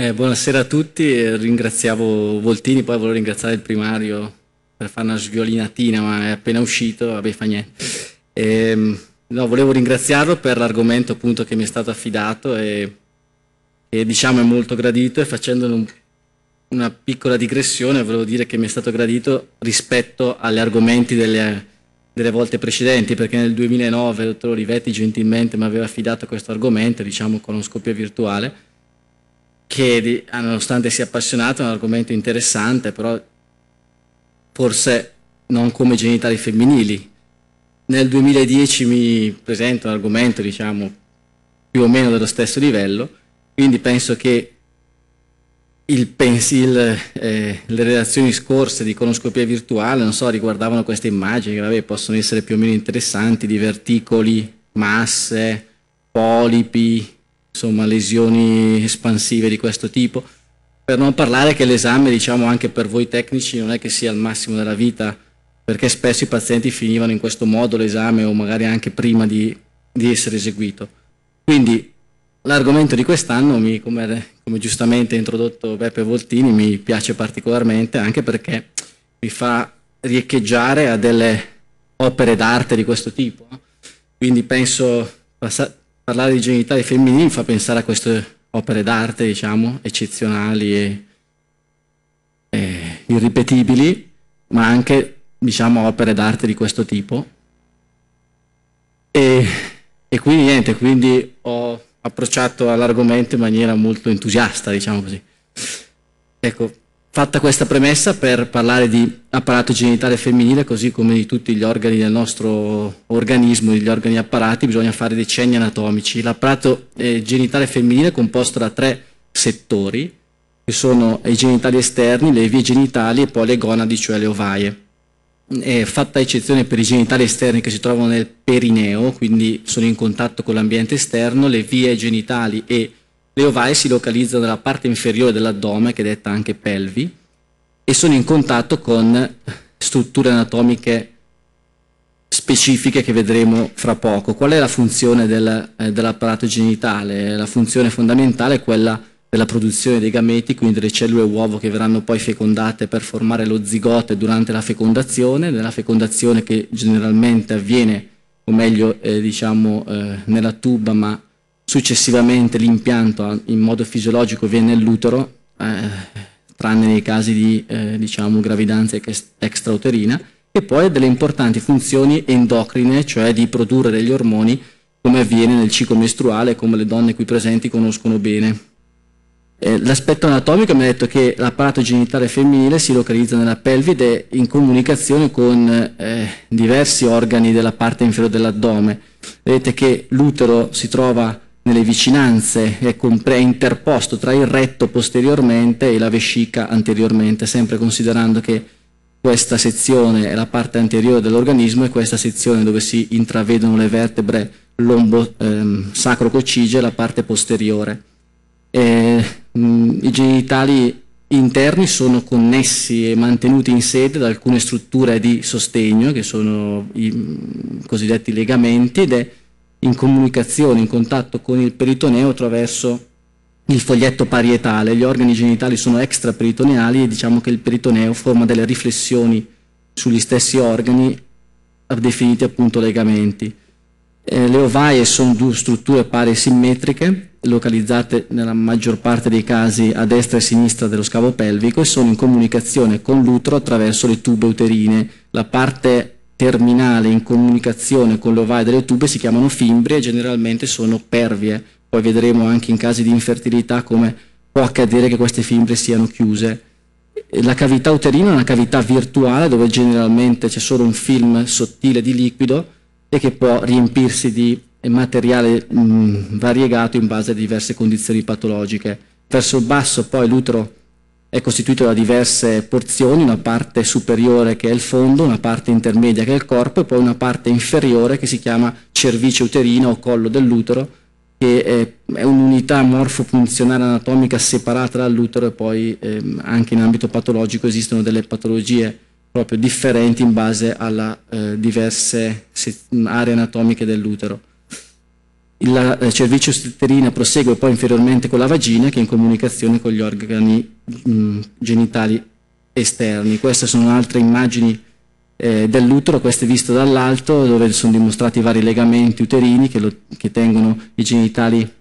Eh, buonasera a tutti, ringraziavo Voltini, poi volevo ringraziare il primario per fare una sviolinatina, ma è appena uscito, vabbè fa niente. E, ehm, no, volevo ringraziarlo per l'argomento appunto che mi è stato affidato e, e diciamo è molto gradito e facendo un, una piccola digressione volevo dire che mi è stato gradito rispetto agli argomenti delle, delle volte precedenti, perché nel 2009 il dottor Olivetti gentilmente mi aveva affidato questo argomento, diciamo con uno scoppio virtuale, che nonostante sia appassionato è un argomento interessante, però forse non come genitali femminili. Nel 2010 mi presento un argomento, diciamo, più o meno dello stesso livello, quindi penso che il pensil, eh, le relazioni scorse di conoscopia virtuale, non so, riguardavano queste immagini che vabbè, possono essere più o meno interessanti, di verticoli, masse, polipi, insomma lesioni espansive di questo tipo, per non parlare che l'esame diciamo anche per voi tecnici non è che sia il massimo della vita, perché spesso i pazienti finivano in questo modo l'esame o magari anche prima di, di essere eseguito. Quindi l'argomento di quest'anno, come, come giustamente ha introdotto Beppe Voltini, mi piace particolarmente anche perché mi fa riecheggiare a delle opere d'arte di questo tipo. Quindi penso, parlare di genitali femminili mi fa pensare a queste opere d'arte, diciamo, eccezionali e, e irripetibili, ma anche, diciamo, opere d'arte di questo tipo. E, e quindi niente, quindi ho approcciato all'argomento in maniera molto entusiasta, diciamo così. Ecco, Fatta questa premessa per parlare di apparato genitale femminile, così come di tutti gli organi del nostro organismo, gli organi apparati, bisogna fare dei cenni anatomici. L'apparato eh, genitale femminile è composto da tre settori, che sono i genitali esterni, le vie genitali e poi le gonadi, cioè le ovaie. È fatta eccezione per i genitali esterni che si trovano nel perineo, quindi sono in contatto con l'ambiente esterno, le vie genitali e le ovaie si localizzano nella parte inferiore dell'addome, che è detta anche pelvi, e sono in contatto con strutture anatomiche specifiche che vedremo fra poco. Qual è la funzione del, eh, dell'apparato genitale? La funzione fondamentale è quella della produzione dei gameti, quindi delle cellule uovo che verranno poi fecondate per formare lo zigote durante la fecondazione, nella fecondazione che generalmente avviene, o meglio eh, diciamo eh, nella tuba, ma Successivamente l'impianto in modo fisiologico viene nell'utero, eh, tranne nei casi di eh, diciamo, gravidanza extrauterina, e poi ha delle importanti funzioni endocrine, cioè di produrre degli ormoni come avviene nel ciclo mestruale, come le donne qui presenti conoscono bene. Eh, l'aspetto anatomico mi ha detto che l'apparato genitale femminile si localizza nella pelve ed è in comunicazione con eh, diversi organi della parte inferiore dell'addome. Vedete che l'utero si trova nelle vicinanze è, è interposto tra il retto posteriormente e la vescica anteriormente, sempre considerando che questa sezione è la parte anteriore dell'organismo e questa sezione dove si intravedono le vertebre lombo ehm, sacro-coccige è la parte posteriore. E, mh, I genitali interni sono connessi e mantenuti in sede da alcune strutture di sostegno che sono i mh, cosiddetti legamenti ed è in comunicazione, in contatto con il peritoneo attraverso il foglietto parietale. Gli organi genitali sono extraperitoneali e diciamo che il peritoneo forma delle riflessioni sugli stessi organi definiti appunto legamenti. Eh, le ovaie sono due strutture pari simmetriche, localizzate nella maggior parte dei casi a destra e a sinistra dello scavo pelvico e sono in comunicazione con l'utero attraverso le tube uterine. La parte terminale in comunicazione con le ovaie delle tube si chiamano fimbri e generalmente sono pervie. Poi vedremo anche in casi di infertilità come può accadere che queste fibre siano chiuse. La cavità uterina è una cavità virtuale dove generalmente c'è solo un film sottile di liquido e che può riempirsi di materiale mh, variegato in base a diverse condizioni patologiche. Verso il basso poi l'utero è costituito da diverse porzioni, una parte superiore che è il fondo, una parte intermedia che è il corpo e poi una parte inferiore che si chiama cervice uterina o collo dell'utero, che è, un'unità morfofunzionale anatomica separata dall'utero e poi ehm, anche in ambito patologico esistono delle patologie proprio differenti in base alle eh, diverse aree anatomiche dell'utero. la cervice uterina prosegue poi inferiormente con la vagina che è in comunicazione con gli organi mh, mm, genitali esterni. Queste sono altre immagini eh, dell'utero, questo è visto dall'alto, dove sono dimostrati vari legamenti uterini che, lo, che tengono i genitali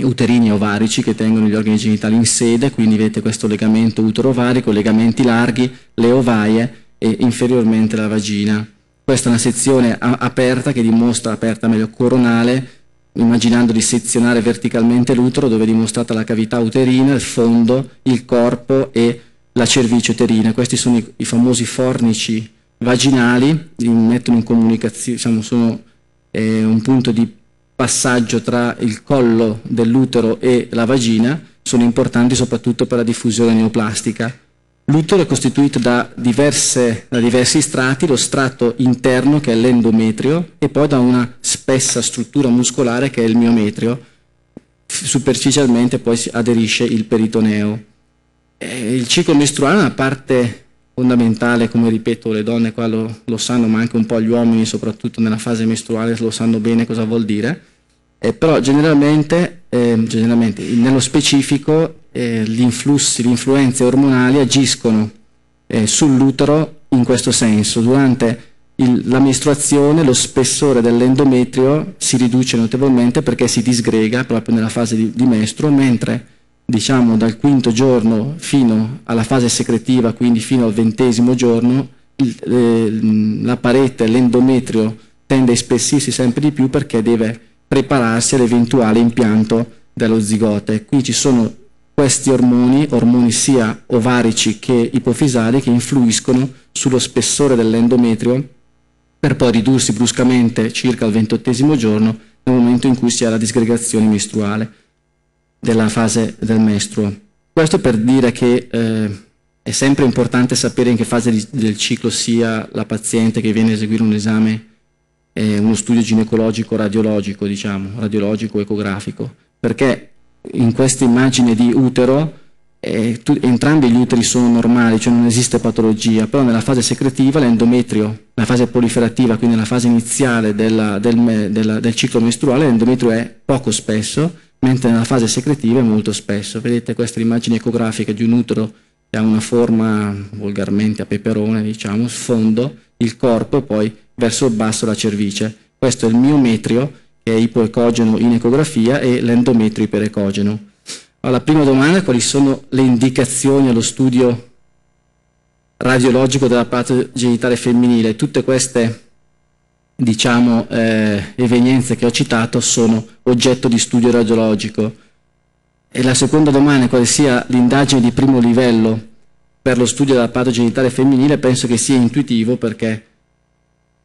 uterini ovarici che tengono gli organi genitali in sede, quindi vedete questo legamento utero-ovarico, legamenti larghi, le ovaie e inferiormente la vagina. Questa è una sezione aperta che dimostra, aperta meglio, coronale, immaginando di sezionare verticalmente l'utero dove è dimostrata la cavità uterina, il fondo, il corpo e la cervice uterina. Questi sono i, i famosi fornici vaginali, li mettono in comunicazione, diciamo, sono eh, un punto di passaggio tra il collo dell'utero e la vagina, sono importanti soprattutto per la diffusione neoplastica. L'utero è costituito da, diverse, da, diversi strati, lo strato interno che è l'endometrio e poi da una spessa struttura muscolare che è il miometrio. Superficialmente poi si aderisce il peritoneo. Eh, il ciclo mestruale è una parte fondamentale, come ripeto, le donne qua lo, lo, sanno, ma anche un po' gli uomini, soprattutto nella fase mestruale, lo sanno bene cosa vuol dire. Eh, però generalmente, eh, generalmente, nello specifico, eh, gli influssi, le influenze ormonali agiscono eh, sull'utero in questo senso. Durante il, la mestruazione lo spessore dell'endometrio si riduce notevolmente perché si disgrega proprio nella fase di, di mestruo, mentre diciamo dal quinto giorno fino alla fase secretiva, quindi fino al ventesimo giorno, il, eh, la parete, l'endometrio tende a ispessirsi sempre di più perché deve prepararsi all'eventuale impianto dello zigote. Qui ci sono questi ormoni, ormoni sia ovarici che ipofisali, che influiscono sullo spessore dell'endometrio per poi ridursi bruscamente circa al ventottesimo giorno nel momento in cui si ha la disgregazione mestruale della fase del mestruo. Questo per dire che eh, è sempre importante sapere in che fase di, del ciclo sia la paziente che viene a eseguire un esame, eh, uno studio ginecologico radiologico, diciamo, radiologico ecografico, perché in questa immagine di utero eh, entrambi gli uteri sono normali, cioè non esiste patologia, però nella fase secretiva l'endometrio, la fase proliferativa, quindi nella fase iniziale della, del, della, del ciclo mestruale, l'endometrio è poco spesso, mentre nella fase secretiva è molto spesso. Vedete questa immagine ecografica di un utero che ha una forma volgarmente a peperone, diciamo, sfondo, il corpo e poi verso il basso la cervice. Questo è il miometrio, che è ipoecogeno in ecografia, e l'endometrio iperecogeno. Allora, la prima domanda è quali sono le indicazioni allo studio radiologico dell'apparato genitale femminile. Tutte queste diciamo, eh, evenienze che ho citato sono oggetto di studio radiologico. E la seconda domanda è quale sia l'indagine di primo livello per lo studio della patogenitale femminile, penso che sia intuitivo perché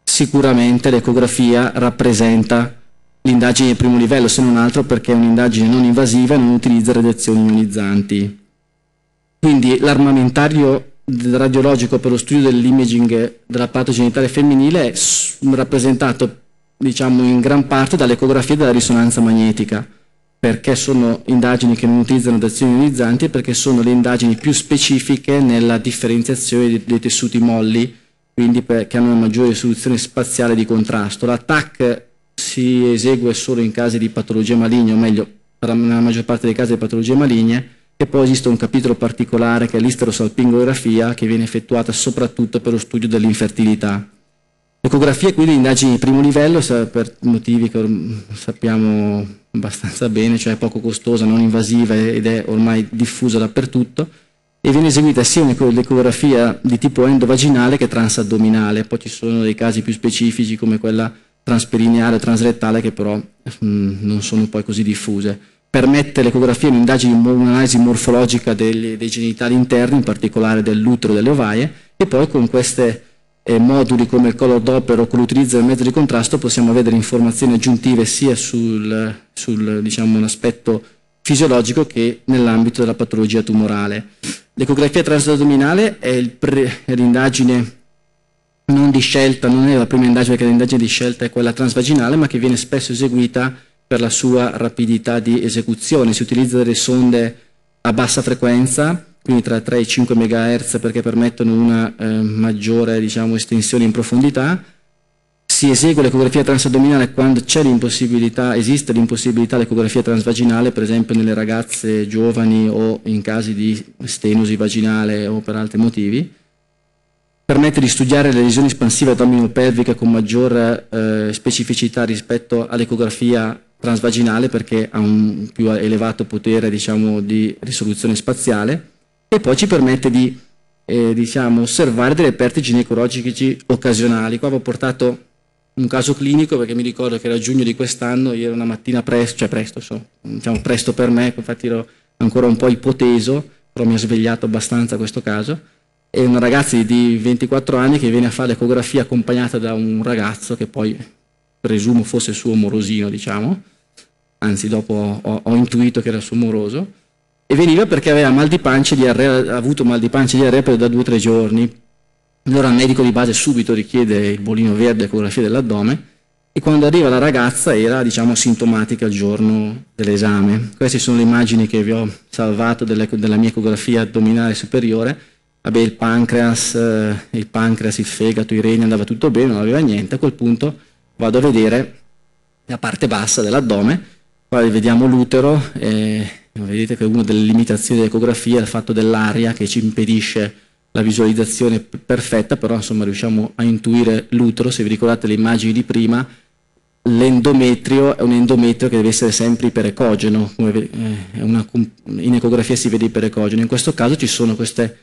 sicuramente l'ecografia rappresenta l'indagine di primo livello, se non altro perché è un'indagine non invasiva e non utilizza radiazioni ionizzanti. Quindi l'armamentario radiologico per lo studio dell'imaging della patogenitale femminile è rappresentato diciamo, in gran parte dall'ecografia e dalla risonanza magnetica, perché sono indagini che non utilizzano dazioni ionizzanti e perché sono le indagini più specifiche nella differenziazione dei, dei tessuti molli, quindi per, che hanno una maggiore risoluzione spaziale di contrasto. L'attack si esegue solo in casi di patologie maligne, o meglio, nella maggior parte dei casi di patologie maligne, e poi esiste un capitolo particolare che è l'isterosalpingografia che viene effettuata soprattutto per lo studio dell'infertilità. L'ecografia è quindi indagini di primo livello per motivi che sappiamo abbastanza bene, cioè poco costosa, non invasiva ed è ormai diffusa dappertutto e viene eseguita sia l'ecografia di tipo endovaginale che transaddominale, poi ci sono dei casi più specifici come quella transperineale transrettale che però mh, mm, non sono poi così diffuse permette l'ecografia un'indagine, un'analisi morfologica degli, dei genitali interni, in particolare dell'utero e delle ovaie, e poi con questi eh, moduli come il color doppler o con l'utilizzo del mezzo di contrasto possiamo avere informazioni aggiuntive sia sul, sul diciamo, aspetto fisiologico che nell'ambito della patologia tumorale. L'ecografia transaddominale è l'indagine non di scelta, non è la prima indagine perché l'indagine di scelta è quella transvaginale, ma che viene spesso eseguita per la sua rapidità di esecuzione. Si utilizza delle sonde a bassa frequenza, quindi tra 3 e 5 MHz perché permettono una eh, maggiore diciamo, estensione in profondità. si esegue l'ecografia transaddominale quando l'impossibilità, esiste l'impossibilità dell'ecografia transvaginale, per esempio nelle ragazze giovani o in casi di stenosi vaginale o per altri motivi. Permette di studiare le lesioni espansive addominopelviche con maggior eh, specificità rispetto all'ecografia transvaginale perché ha un più elevato potere diciamo, di risoluzione spaziale e poi ci permette di eh, diciamo, osservare delle perte ginecologiche occasionali. Qua avevo portato un caso clinico perché mi ricordo che era giugno di quest'anno, io una mattina presto, cioè presto, so, diciamo presto per me, infatti ero ancora un po' ipoteso, però mi ha svegliato abbastanza questo caso, e una ragazza di 24 anni che viene a fare l'ecografia accompagnata da un ragazzo che poi presumo fosse suo morosino, diciamo, anzi dopo ho, ho intuito che era suo moroso, e veniva perché aveva mal di pancia e diarrea, ha avuto mal di pancia e diarrea da due o tre giorni, allora il medico di base subito richiede il bolino verde ecografia dell'addome e quando arriva la ragazza era diciamo sintomatica il giorno dell'esame. Queste sono le immagini che vi ho salvato della mia ecografia addominale superiore. Vabbè, il pancreas, eh, il pancreas, il fegato, i reni andava tutto bene, non aveva niente. A quel punto vado a vedere la parte bassa dell'addome, qua vediamo l'utero, e vedete che una delle limitazioni dell'ecografia è il fatto dell'aria che ci impedisce la visualizzazione perfetta, però insomma riusciamo a intuire l'utero, se vi ricordate le immagini di prima, l'endometrio è un endometrio che deve essere sempre iperecogeno, eh, in ecografia si vede iperecogeno, in questo caso ci sono queste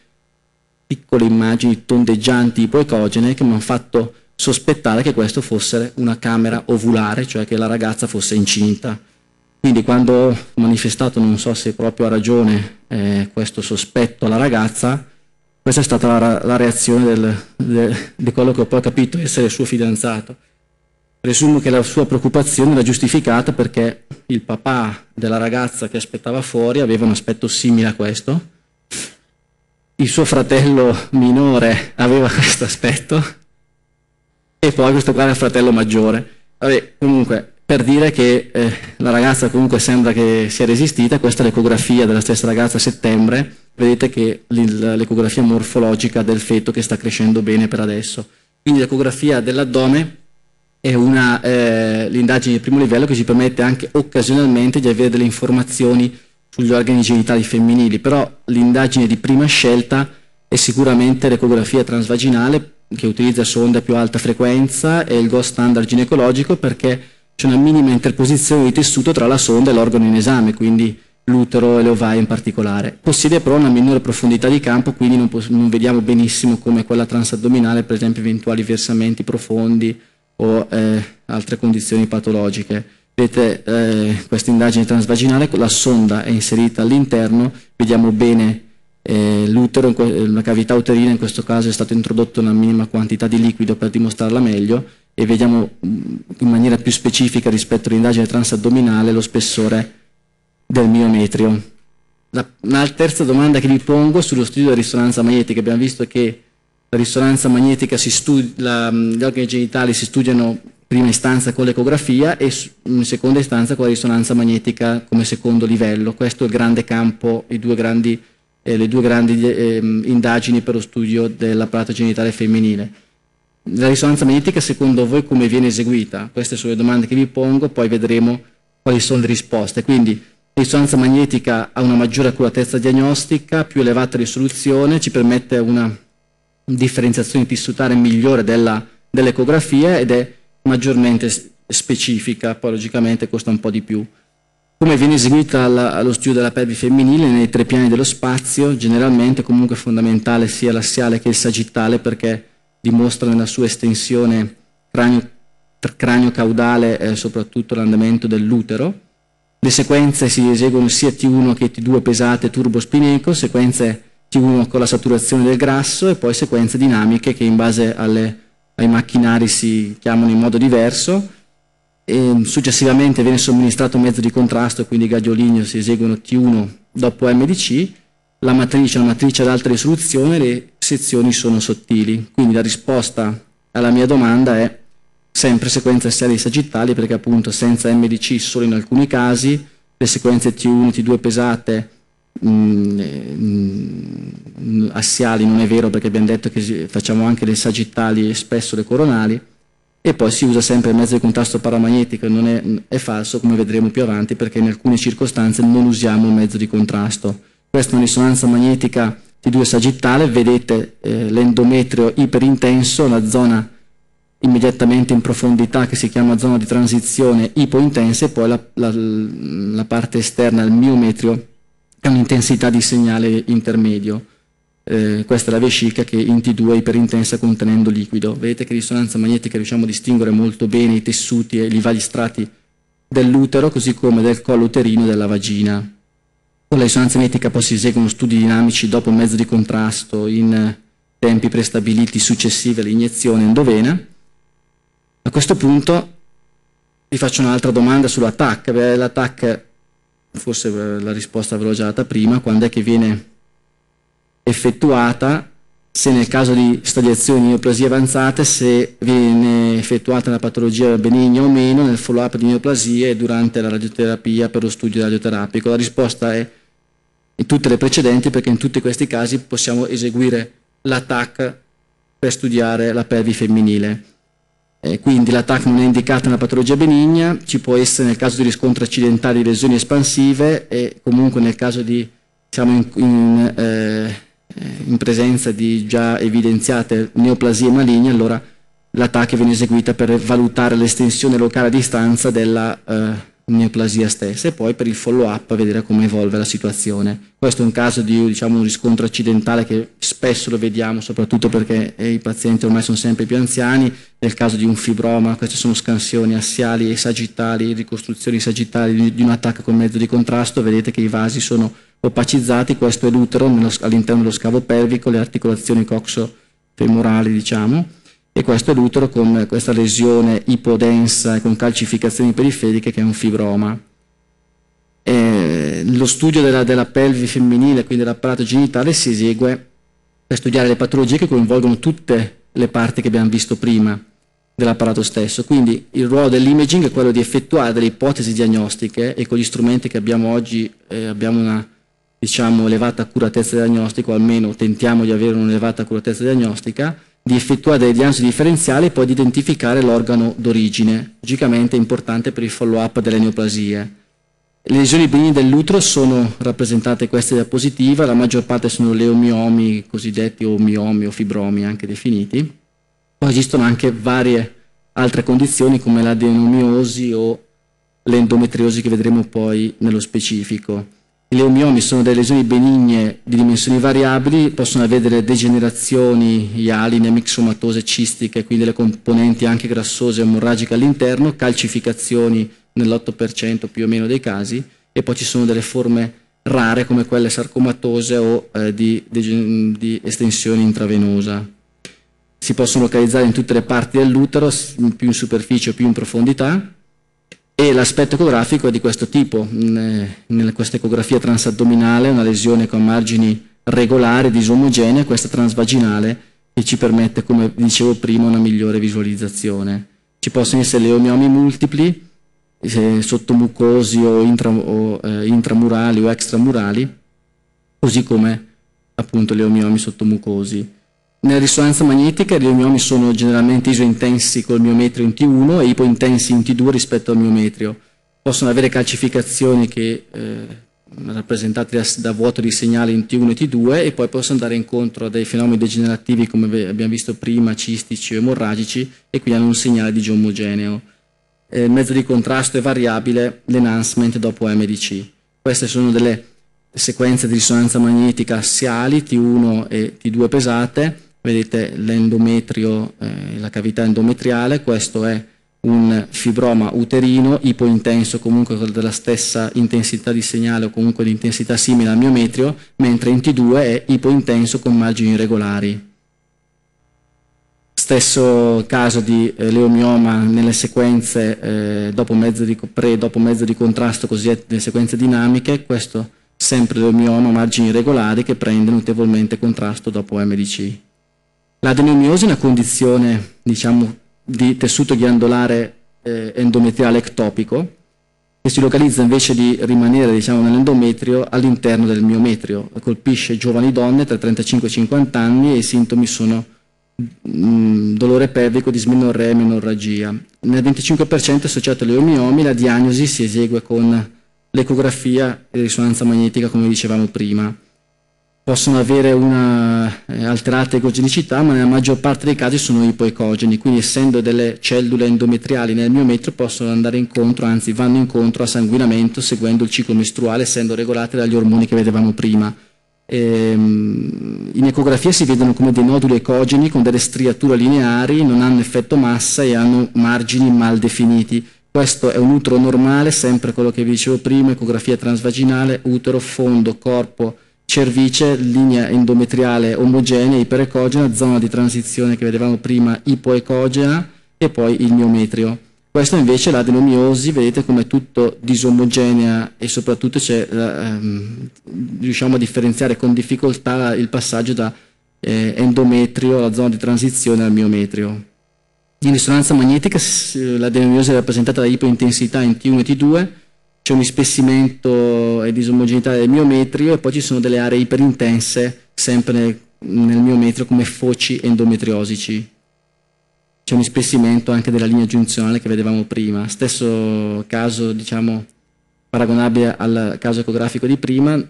piccole immagini tondeggianti ipoecogene che mi hanno fatto sospettare che questo fosse una camera ovulare, cioè che la ragazza fosse incinta. Quindi quando ho manifestato, non so se proprio ha ragione eh, questo sospetto alla ragazza, questa è stata la, la reazione del, de, di quello che ho poi capito essere il suo fidanzato. Presumo che la sua preoccupazione era giustificata perché il papà della ragazza che aspettava fuori aveva un aspetto simile a questo, il suo fratello minore aveva questo aspetto e poi questo qua era il fratello maggiore. Vabbè, comunque, per dire che eh, la ragazza comunque sembra che sia resistita, questa è l'ecografia della stessa ragazza a settembre, vedete che l'ecografia morfologica del feto che sta crescendo bene per adesso. Quindi l'ecografia dell'addome è eh, l'indagine di primo livello che ci permette anche occasionalmente di avere delle informazioni sugli organi genitali femminili, però l'indagine di prima scelta è sicuramente l'ecografia transvaginale che utilizza sonda a più alta frequenza e il GO standard ginecologico perché c'è una minima interposizione di tessuto tra la sonda e l'organo in esame, quindi l'utero e le ovaie in particolare. Possiede però una minore profondità di campo, quindi non, non vediamo benissimo come quella transaddominale, per esempio eventuali versamenti profondi o eh, altre condizioni patologiche. Vedete eh, questa indagine transvaginale, la sonda è inserita all'interno, vediamo bene eh, l'utero, la cavità uterina in questo caso è stata introdotta una minima quantità di liquido per dimostrarla meglio e vediamo mm, in maniera più specifica rispetto all'indagine transaddominale lo spessore del miometrio. La, la terza domanda che vi pongo sullo studio della risonanza magnetica, abbiamo visto che la risonanza magnetica, si la, mm, gli organi genitali si studiano prima istanza con l'ecografia e in seconda istanza con la risonanza magnetica come secondo livello. Questo è il grande campo, due grandi, eh, le due grandi eh, indagini per lo studio dell'apparato genitale femminile. La risonanza magnetica secondo voi come viene eseguita? Queste sono le domande che vi pongo, poi vedremo quali sono le risposte. Quindi la risonanza magnetica ha una maggiore accuratezza diagnostica, più elevata risoluzione, ci permette una differenziazione tissutare migliore dell'ecografia ed è maggiormente specifica, poi logicamente costa un po' di più. Come viene eseguita la, lo studio della pelvi femminile nei tre piani dello spazio, generalmente comunque fondamentale sia l'assiale che il sagittale perché dimostra nella sua estensione cranio, cranio caudale e soprattutto l'andamento dell'utero. Le sequenze si eseguono sia T1 che T2 pesate turbospineco, sequenze T1 con la saturazione del grasso e poi sequenze dinamiche che in base alle, ai macchinari si chiamano in modo diverso. E successivamente viene somministrato un mezzo di contrasto, quindi gaggiolinio si eseguono T1 dopo MDC la matrice è una matrice ad alta risoluzione, le sezioni sono sottili. Quindi la risposta alla mia domanda è sempre sequenza seriali sagittali perché appunto senza MDC solo in alcuni casi, le sequenze T1, T2 pesate mh, mm, mh, mm, assiali non è vero perché abbiamo detto che facciamo anche le sagittali e spesso le coronali e poi si usa sempre il mezzo di contrasto paramagnetico, non è, è, falso come vedremo più avanti perché in alcune circostanze non usiamo il mezzo di contrasto. Questa è una risonanza magnetica T2 sagittale, vedete eh, l'endometrio iperintenso, la zona immediatamente in profondità che si chiama zona di transizione ipointensa e poi la, la, la parte esterna, il miometrio, ha un'intensità di segnale intermedio. Eh, questa è la vescica che in T2 è iperintensa contenendo liquido. Vedete che risonanza magnetica riusciamo a distinguere molto bene i tessuti e i vari strati dell'utero, così come del collo uterino e della vagina. Con la risonanza magnetica poi si eseguono studi dinamici dopo mezzo di contrasto in tempi prestabiliti successivi all'iniezione endovena. A questo punto vi faccio un'altra domanda sull'attack. L'attack, forse la risposta ve l'ho già data prima, quando è che viene effettuata, se nel caso di stadiazioni di neoplasie avanzate, se viene effettuata una patologia benigna o meno nel follow-up di neoplasie durante la radioterapia per lo studio radioterapico. La risposta è in tutte le precedenti perché in tutti questi casi possiamo eseguire l'attack per studiare la pelvi femminile. Eh, quindi l'attack non è indicata nella patologia benigna, ci può essere nel caso di riscontro accidentali di lesioni espansive e comunque nel caso di, siamo in, in eh, in presenza di già evidenziate neoplasie maligne, allora l'attacco viene eseguita per valutare l'estensione locale a distanza della eh, neoplasia stessa e poi per il follow up vedere come evolve la situazione. Questo è un caso di diciamo, un riscontro accidentale che spesso lo vediamo soprattutto perché i pazienti ormai sono sempre più anziani, nel caso di un fibroma queste sono scansioni assiali e sagittali, ricostruzioni sagittali di, di un attacco con mezzo di contrasto, vedete che i vasi sono opacizzati, questo è l'utero all'interno dello scavo pelvico, le articolazioni coxo-femorali diciamo, e questo è l'utero con questa lesione ipodensa e con calcificazioni periferiche che è un fibroma. E lo studio della, della pelvi femminile, quindi dell'apparato genitale, si esegue per studiare le patologie che coinvolgono tutte le parti che abbiamo visto prima dell'apparato stesso. Quindi il ruolo dell'imaging è quello di effettuare delle ipotesi diagnostiche e con gli strumenti che abbiamo oggi eh, abbiamo una diciamo, elevata accuratezza diagnostica, o almeno tentiamo di avere un'elevata accuratezza diagnostica, di effettuare delle diagnosi differenziali e poi di identificare l'organo d'origine, logicamente importante per il follow-up delle neoplasie. Le lesioni benigne dell'utero sono rappresentate queste diapositive, la maggior parte sono leomiomi cosiddetti o miomi o fibromi anche definiti. Poi esistono anche varie altre condizioni come l'adenomiosi o l'endometriosi che vedremo poi nello specifico. Le omiomi sono delle lesioni benigne di dimensioni variabili, possono avere delle degenerazioni ialine, mixomatose, cistiche, quindi delle componenti anche grassose e emorragiche all'interno, calcificazioni nell'8% più o meno dei casi, e poi ci sono delle forme rare come quelle sarcomatose o eh, di, di, di estensione intravenosa. Si possono localizzare in tutte le parti dell'utero, più in superficie o più in profondità, e l'aspetto ecografico è di questo tipo, in questa ecografia transaddominale una lesione con margini regolari, disomogenea, questa transvaginale che ci permette, come dicevo prima, una migliore visualizzazione. Ci possono essere leomiomi multipli, eh, sottomucosi o, intra, o eh, intramurali o extramurali, così come appunto leomiomi sottomucosi. Nella risonanza magnetica i leomiomi sono generalmente isointensi col miometrio in T1 e ipointensi in T2 rispetto al miometrio. Possono avere calcificazioni che, eh, rappresentate da, da, vuoto di segnale in T1 e T2 e poi possono andare incontro a dei fenomeni degenerativi come abbiamo visto prima, cistici o emorragici e quindi hanno un segnale di geomogeneo. Eh, il mezzo di contrasto è variabile, l'enhancement dopo MDC. Queste sono delle sequenze di risonanza magnetica assiali T1 e T2 pesate vedete l'endometrio, eh, la cavità endometriale, questo è un fibroma uterino ipointenso comunque della stessa intensità di segnale o comunque di intensità simile al miometrio, mentre in T2 è ipointenso con margini irregolari. Stesso caso di eh, leomioma nelle sequenze eh, dopo mezzo di, pre dopo mezzo di contrasto, cosiddette sequenze dinamiche, questo sempre leomioma, margini irregolari che prende notevolmente contrasto dopo MDC. L'adenomiosi è una condizione diciamo, di tessuto ghiandolare eh, endometriale ectopico che si localizza invece di rimanere diciamo, nell'endometrio all'interno del miometrio. Colpisce giovani donne tra 35 e 50 anni e i sintomi sono mh, dolore pelvico, dismenorrea e menorragia. Nel 25% associato alle omiomi la diagnosi si esegue con l'ecografia e risonanza magnetica come dicevamo prima possono avere una eh, alterata ecogenicità, ma nella maggior parte dei casi sono ipoecogeni, quindi essendo delle cellule endometriali nel miometrio possono andare incontro, anzi vanno incontro a sanguinamento seguendo il ciclo mestruale, essendo regolate dagli ormoni che vedevamo prima. Ehm, in ecografia si vedono come dei noduli ecogeni con delle striature lineari, non hanno effetto massa e hanno margini mal definiti. Questo è un utero normale, sempre quello che vi dicevo prima, ecografia transvaginale, utero, fondo, corpo, cervice, linea endometriale omogenea, iperecogena, zona di transizione che vedevamo prima ipoecogena e poi il miometrio. Questo invece l'adenomiosi, vedete come è tutto disomogenea e soprattutto ehm, riusciamo a differenziare con difficoltà il passaggio da eh, endometrio alla zona di transizione al miometrio. In risonanza magnetica l'adenomiosi è rappresentata da ipointensità in T1 e T2, c'è un ispessimento e disomogeneità del miometrio e poi ci sono delle aree iperintense sempre nel, miometrio come foci endometriosici. C'è un ispessimento anche della linea giunzionale che vedevamo prima. Stesso caso, diciamo, paragonabile al caso ecografico di prima,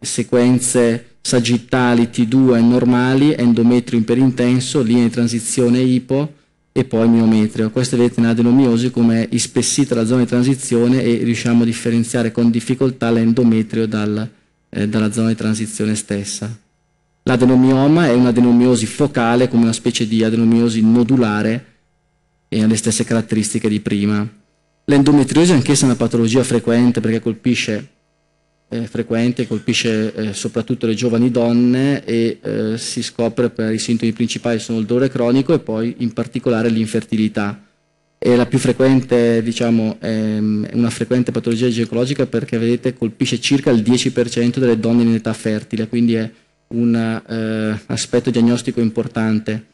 sequenze sagittali T2 normali, endometrio iperintenso, linea di transizione ipo, e poi miometrio. Questo vedete nell'adenomiosi come è ispessita la zona di transizione e riusciamo a differenziare con difficoltà l'endometrio dal, eh, dalla zona di transizione stessa. L'adenomioma è un'adenomiosi focale come una specie di adenomiosi nodulare e ha le stesse caratteristiche di prima. L'endometriosi anch'essa è una patologia frequente perché colpisce eh, frequente, colpisce eh, soprattutto le giovani donne e eh, si scopre per i sintomi principali sono il dolore cronico e poi in particolare l'infertilità. E la più frequente, diciamo, è una frequente patologia ginecologica perché vedete colpisce circa il 10% delle donne in età fertile, quindi è un eh, aspetto diagnostico importante.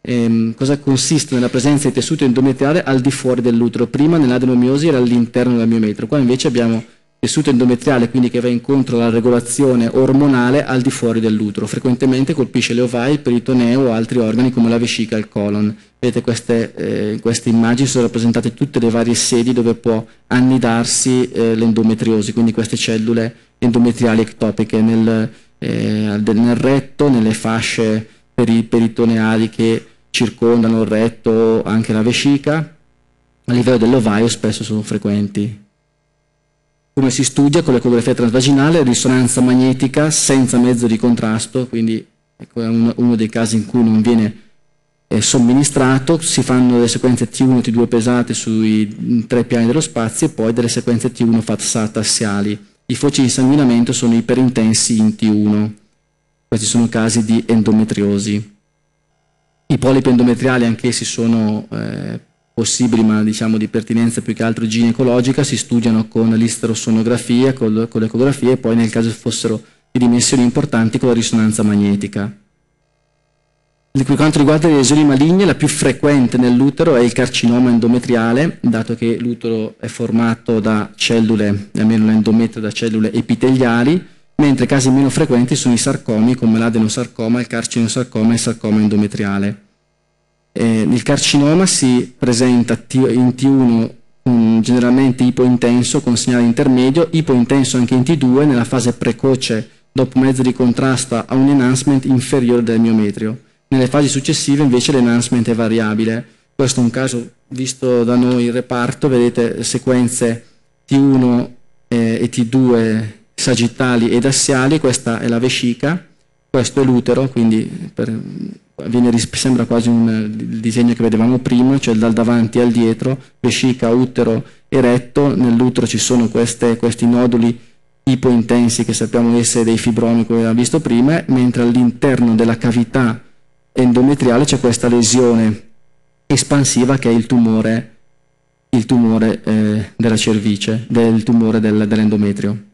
Ehm, cosa consiste nella presenza di tessuto endometriale al di fuori dell'utero? Prima nell'adenomiosi era all'interno del miometro, qua invece abbiamo tessuto endometriale, quindi che va incontro alla regolazione ormonale al di fuori dell'utero. Frequentemente colpisce le ovaie, il peritoneo o altri organi come la vescica e il colon. Vedete queste, eh, queste immagini sono rappresentate tutte le varie sedi dove può annidarsi eh, l'endometriosi, quindi queste cellule endometriali ectopiche nel, eh, nel retto, nelle fasce peri peritoneali che circondano il retto, anche la vescica. A livello dell'ovaio spesso sono frequenti come si studia con l'ecografia transvaginale, risonanza magnetica senza mezzo di contrasto, quindi ecco, è uno, dei casi in cui non viene eh, somministrato, si fanno delle sequenze T1 e T2 pesate sui tre piani dello spazio e poi delle sequenze T1 FAT-SAT assiali. I foci di sanguinamento sono iperintensi in T1. Questi sono casi di endometriosi. I polipi endometriali anch'essi sono eh, possibili, ma diciamo di pertinenza più che altro ginecologica, si studiano con l'isterosonografia, con, con l'ecografia e poi nel caso fossero di dimensioni importanti con la risonanza magnetica. Per quanto riguarda le lesioni maligne, la più frequente nell'utero è il carcinoma endometriale, dato che l'utero è formato da cellule, almeno l'endometrio da cellule epiteliali, mentre casi meno frequenti sono i sarcomi come l'adenosarcoma, il carcinosarcoma e il sarcoma endometriale. Eh, il carcinoma si presenta in T1 um, generalmente ipointenso con segnale intermedio, ipointenso anche in T2 nella fase precoce dopo mezzo di contrasto a un enhancement inferiore del miometrio. Nelle fasi successive invece l'enhancement è variabile. Questo è un caso visto da noi in reparto, vedete sequenze T1 eh, e T2 sagittali ed assiali, questa è la vescica, questo è l'utero, quindi per viene, sembra quasi un, il disegno che vedevamo prima, cioè dal davanti al dietro, vescica, utero eretto, nell'utero ci sono queste, questi noduli ipointensi che sappiamo essere dei fibromi come abbiamo visto prima, mentre all'interno della cavità endometriale c'è questa lesione espansiva che è il tumore, il tumore eh, della cervice, del tumore del, dell'endometrio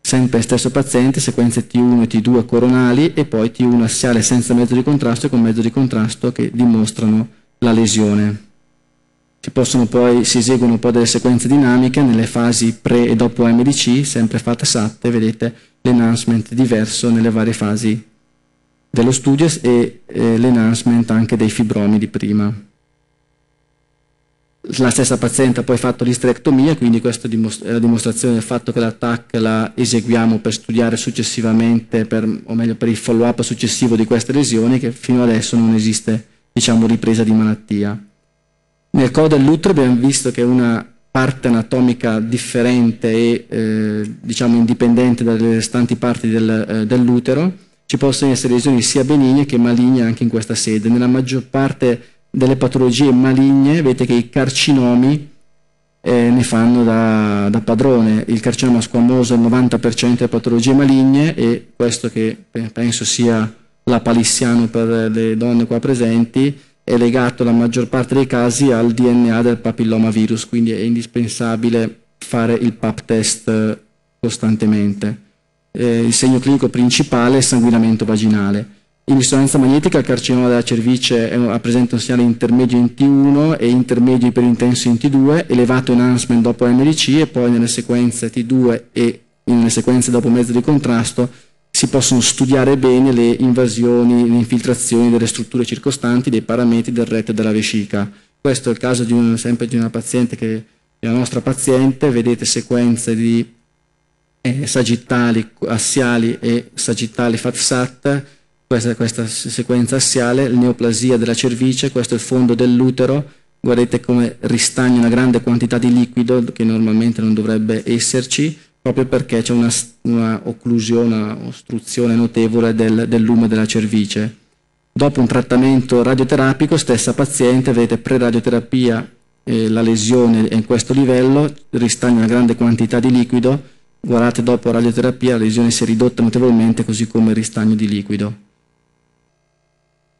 sempre stesso paziente, sequenze T1 e T2 coronali e poi T1 assiale senza mezzo di contrasto e con mezzo di contrasto che dimostrano la lesione. Si, poi, si eseguono poi delle sequenze dinamiche nelle fasi pre e dopo MDC, sempre fatte SAT, vedete l'enhancement diverso nelle varie fasi dello studio e eh, l'enhancement anche dei fibromi di prima. La stessa paziente ha poi fatto l'istrectomia, quindi questa è la dimostrazione del fatto che l'attack la eseguiamo per studiare successivamente, per, o meglio per il follow-up successivo di queste lesioni, che fino adesso non esiste diciamo, ripresa di malattia. Nel codo dell'utero abbiamo visto che una parte anatomica differente e eh, diciamo indipendente dalle restanti parti del, eh, dell'utero, ci possono essere lesioni sia benigne che maligne anche in questa sede. Nella maggior parte delle patologie maligne vedete che i carcinomi eh, ne fanno da, da, padrone. Il carcinoma squamoso è il 90% delle patologie maligne e questo che penso sia la palissiano per le donne qua presenti è legato la maggior parte dei casi al DNA del papillomavirus, quindi è indispensabile fare il PAP test costantemente. Eh, il segno clinico principale è sanguinamento vaginale. In risonanza magnetica il carcinoma della cervice è, presenta un segnale intermedio in T1 e intermedio iperintenso in T2, elevato enhancement dopo MDC e poi nelle sequenze T2 e nelle sequenze dopo mezzo di contrasto si possono studiare bene le invasioni, le infiltrazioni delle strutture circostanti, dei parametri del retto e della vescica. Questo è il caso di un, sempre di una paziente che è la nostra paziente, vedete sequenze di eh, sagittali assiali e sagittali FATSAT, questa, questa sequenza assiale, la neoplasia della cervice, questo è il fondo dell'utero, guardate come ristagna una grande quantità di liquido che normalmente non dovrebbe esserci, proprio perché c'è una, una, occlusione, una ostruzione notevole del, del, lume della cervice. Dopo un trattamento radioterapico, stessa paziente, vedete pre-radioterapia, eh, la lesione è in questo livello, ristagna una grande quantità di liquido, guardate dopo radioterapia la lesione si è ridotta notevolmente così come il ristagno di liquido.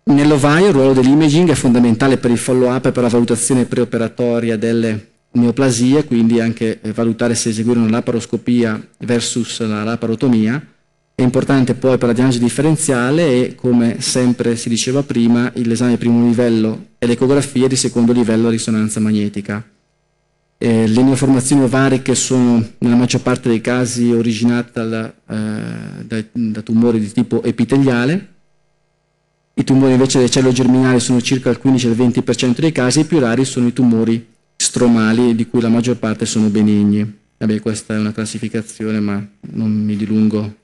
Nell'ovaio il ruolo dell'imaging è fondamentale per il follow-up e per la valutazione preoperatoria delle neoplasie, quindi anche eh, valutare se eseguire una laparoscopia versus la laparotomia. È importante poi per la diagnosi differenziale e, come sempre si diceva prima, l'esame di primo livello e l'ecografia di secondo livello a risonanza magnetica. Eh, le neoformazioni ovariche sono nella maggior parte dei casi originate dalla, eh, da, da tumori di tipo epiteliale, i tumori invece delle cellule germinali sono circa il 15-20% dei casi, i più rari sono i tumori stromali, di cui la maggior parte sono benigni. Vabbè, questa è una classificazione, ma non mi dilungo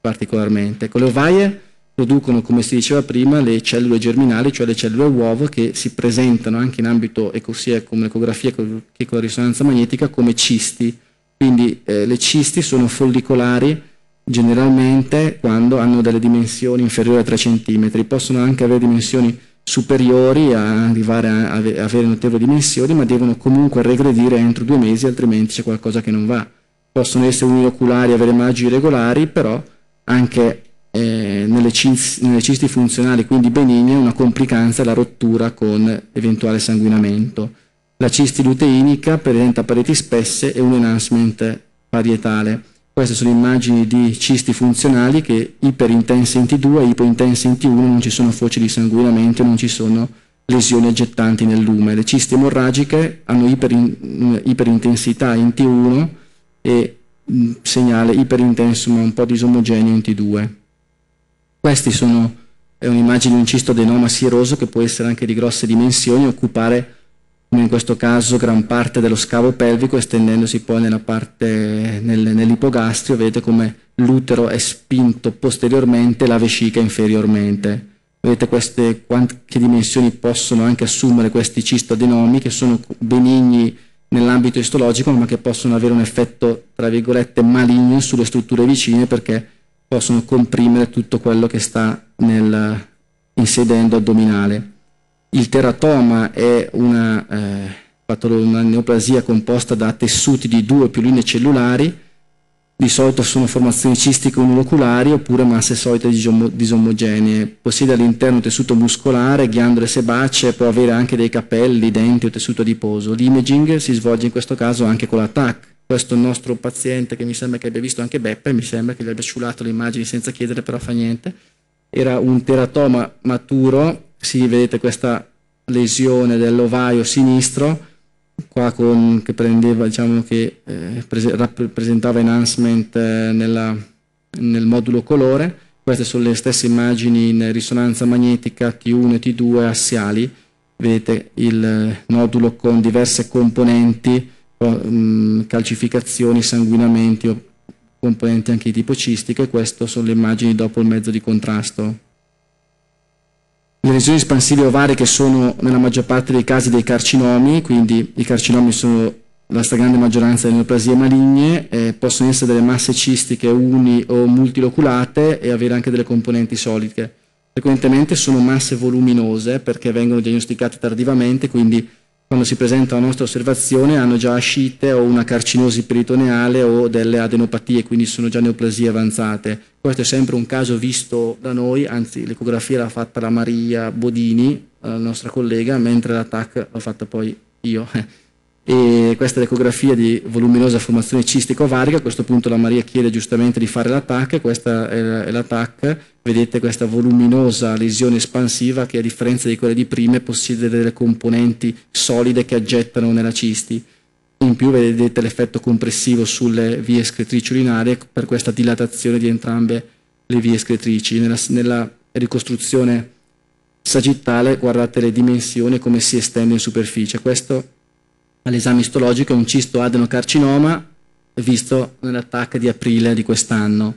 particolarmente. Con le ovaie producono, come si diceva prima, le cellule germinali, cioè le cellule uovo, che si presentano anche in ambito sia con l'ecografia che con la risonanza magnetica come cisti. Quindi eh, le cisti sono follicolari, generalmente quando hanno delle dimensioni inferiori a 3 cm, possono anche avere dimensioni superiori a arrivare a avere notevoli dimensioni, ma devono comunque regredire entro due mesi, altrimenti c'è qualcosa che non va. Possono essere unioculari, avere margini regolari, però anche eh, nelle, cisti, nelle, cisti, funzionali, quindi benigne, una complicanza è la rottura con eventuale sanguinamento. La cisti luteinica presenta pareti spesse e un enhancement parietale. Queste sono immagini di cisti funzionali che iperintense in T2 e ipointense in T1 non ci sono foci di sanguinamento, non ci sono lesioni aggettanti nel lume. Le cisti emorragiche hanno iperin, iperinintensità in T1 e mh, segnale iperintenso ma un po' disomogeneo in T2. Questi sono è un'immagine di un cistodenoma sieroso che può essere anche di grosse dimensioni, occupare come in questo caso gran parte dello scavo pelvico estendendosi poi nel, nell'ipogastrio, vedete come l'utero è spinto posteriormente, la vescica inferiormente. Vedete queste, che dimensioni possono anche assumere questi cistodenomi che sono benigni nell'ambito istologico ma che possono avere un effetto tra virgolette maligno sulle strutture vicine perché possono comprimere tutto quello che sta nel, in sede addominale. Il teratoma è una, eh, una neoplasia composta da tessuti di due o più linee cellulari, di solito sono formazioni cistiche unoloculari oppure masse solite disomogenee. Possiede all'interno tessuto muscolare, ghiandole sebacee, può avere anche dei capelli, denti o tessuto adiposo. L'imaging si svolge in questo caso anche con la TAC. Questo nostro paziente che mi sembra che abbia visto anche Beppe, mi sembra che gli abbia ciulato le immagini senza chiedere, però fa niente. Era un teratoma maturo sì, vedete questa lesione dell'ovaio sinistro, qua con, che prendeva, diciamo che eh, rappresentava enhancement eh, nella, nel modulo colore, queste sono le stesse immagini in risonanza magnetica T1 e T2 assiali, vedete il nodulo con diverse componenti, mm, calcificazioni, sanguinamenti o componenti anche di tipo cistico e queste sono le immagini dopo il mezzo di contrasto. Le lesioni espansive ovariche sono nella maggior parte dei casi dei carcinomi, quindi i carcinomi sono la stragrande maggioranza delle neoplasie maligne, eh, possono essere delle masse cistiche uni o multiloculate e avere anche delle componenti solide. Frequentemente sono masse voluminose perché vengono diagnosticate tardivamente, quindi quando si presenta la nostra osservazione hanno già ascite o una carcinosi peritoneale o delle adenopatie, quindi sono già neoplasie avanzate. Questo è sempre un caso visto da noi, anzi l'ecografia l'ha fatta la Maria Bodini, la nostra collega, mentre l'attacco l'ho fatta poi io. E questa è l'ecografia di voluminosa formazione cistico-ovarica, a questo punto la Maria chiede giustamente di fare l'attacco, questa è l'attacco, vedete questa voluminosa lesione espansiva che a differenza di quelle di prima possiede delle componenti solide che aggettano nella cisti. In più vedete l'effetto compressivo sulle vie escretrici urinarie per questa dilatazione di entrambe le vie escretrici. Nella, nella ricostruzione sagittale guardate le dimensioni come si estende in superficie. Questo all'esame istologico è un cisto adenocarcinoma visto nell'attacco di aprile di quest'anno.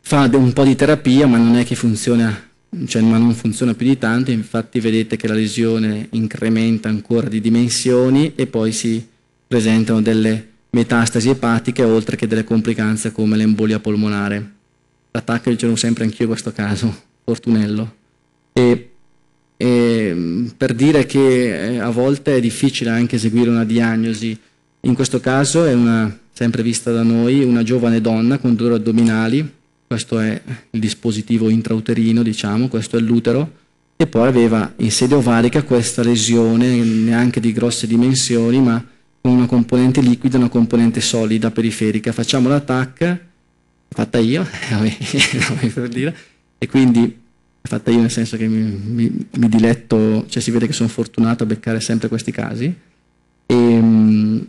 Fa un po' di terapia ma non è che funziona, cioè, ma non funziona più di tanto, infatti vedete che la lesione incrementa ancora di dimensioni e poi si presentano delle metastasi epatiche oltre che delle complicanze come l'embolia polmonare. L'attacco dicevo sempre anch'io in questo caso, Fortunello. E e, per dire che eh, a volte è difficile anche eseguire una diagnosi. In questo caso è una, sempre vista da noi, una giovane donna con dolori addominali, questo è il dispositivo intrauterino, diciamo, questo è l'utero, e poi aveva in sede ovarica questa lesione neanche di grosse dimensioni, ma con una componente liquida e una componente solida periferica. Facciamo l'attacco, fatta io, per dire, e quindi fatta io nel senso che mi, mi, mi, diletto, cioè si vede che sono fortunato a beccare sempre questi casi. E, um,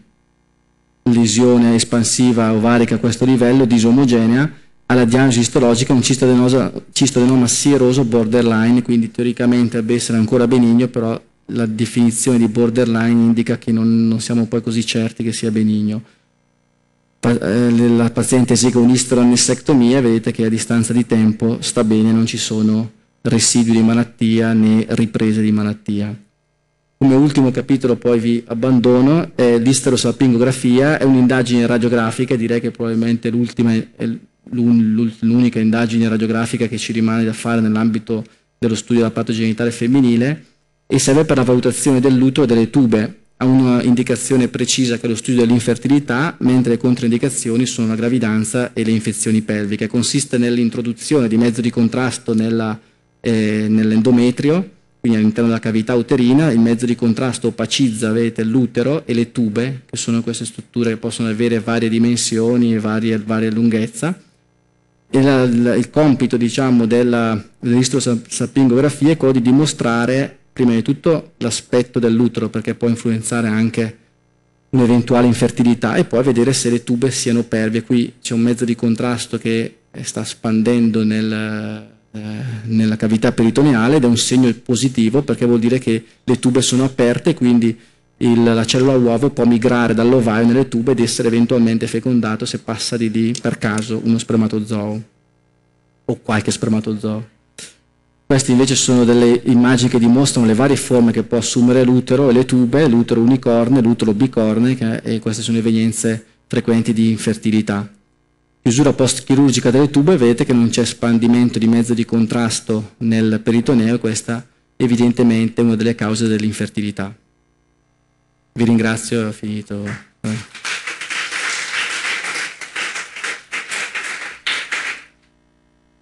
lesione espansiva ovarica a questo livello, disomogenea, alla diagnosi istologica un cistoadenoma sieroso borderline, quindi teoricamente dovrebbe essere ancora benigno, però la definizione di borderline indica che non, non siamo poi così certi che sia benigno. Eh, la paziente esegue un'istoronessectomia, vedete che a distanza di tempo sta bene, non ci sono residui di malattia né riprese di malattia. Come ultimo capitolo poi vi abbandono, è l'isterosalpingografia, è un'indagine radiografica, direi che probabilmente l'ultima l'unica indagine radiografica che ci rimane da fare nell'ambito dello studio della patogenitale femminile e serve per la valutazione dell'utero e delle tube. Ha una indicazione precisa che è lo studio dell'infertilità, mentre le controindicazioni sono la gravidanza e le infezioni pelviche. Consiste nell'introduzione di mezzo di contrasto nella eh, nell'endometrio, quindi all'interno della cavità uterina, il mezzo di contrasto opacizza l'utero e le tube, che sono queste strutture che possono avere varie dimensioni e varie, varie lunghezza. La, la, il compito diciamo, della, dell'istosalpingografia è quello di dimostrare prima di tutto l'aspetto dell'utero, perché può influenzare anche un'eventuale infertilità e poi vedere se le tube siano pervie. Qui c'è un mezzo di contrasto che sta spandendo nel, nella cavità peritoneale ed è un segno positivo perché vuol dire che le tube sono aperte e quindi il, la cellula uovo può migrare dall'ovaio nelle tube ed essere eventualmente fecondato se passa di lì per caso uno spermatozoo o qualche spermatozoo. Queste invece sono delle immagini che dimostrano le varie forme che può assumere l'utero e le tube, l'utero unicorne, l'utero bicorne e queste sono evenienze frequenti di infertilità chiusura post-chirurgica delle tube vedete che non c'è spandimento di mezzo di contrasto nel peritoneo e questa evidentemente è una delle cause dell'infertilità. Vi ringrazio, ho finito.